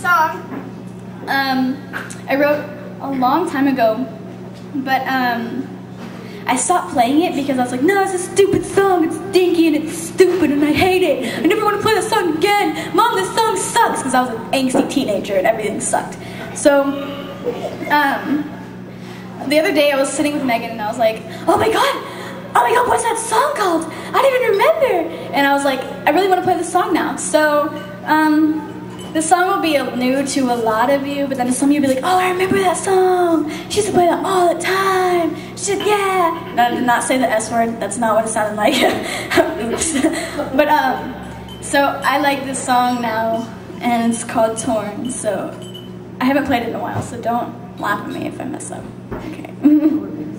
song. Um, I wrote a long time ago, but um, I stopped playing it because I was like, no, it's a stupid song. It's dinky and it's stupid and I hate it. I never want to play the song again. Mom, this song sucks because I was an angsty teenager and everything sucked. So, um, the other day I was sitting with Megan and I was like, oh my god, oh my god, what's that song called? I didn't even remember. And I was like, I really want to play this song now. So, um, the song will be new to a lot of you, but then some of you will be like, oh, I remember that song. She used to play that all the time. She said, yeah. And I did not say the S word. That's not what it sounded like. Oops. but, um, so I like this song now, and it's called Torn. So I haven't played it in a while, so don't laugh at me if I mess up. Okay.